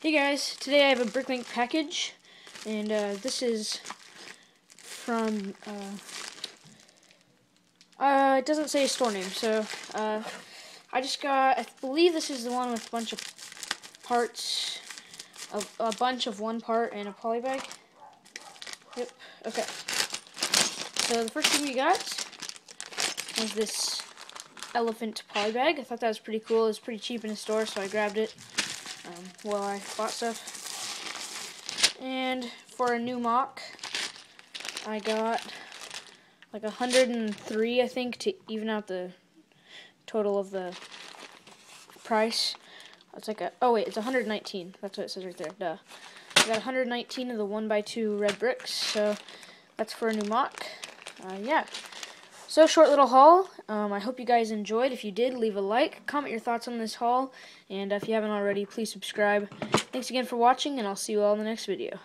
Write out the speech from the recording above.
Hey guys, today I have a Bricklink package, and uh, this is from, uh, uh, it doesn't say a store name, so, uh, I just got, I believe this is the one with a bunch of parts, a, a bunch of one part and a poly bag. Yep, okay. So the first thing we got was this elephant poly bag. I thought that was pretty cool. It was pretty cheap in the store, so I grabbed it um, while I bought stuff. And for a new mock, I got like 103, I think, to even out the total of the price. It's like a, oh wait, it's 119. That's what it says right there, duh. I got 119 of the 1x2 red bricks, so that's for a new mock. Uh, yeah. So, short little haul. Um, I hope you guys enjoyed. If you did, leave a like, comment your thoughts on this haul, and if you haven't already, please subscribe. Thanks again for watching, and I'll see you all in the next video.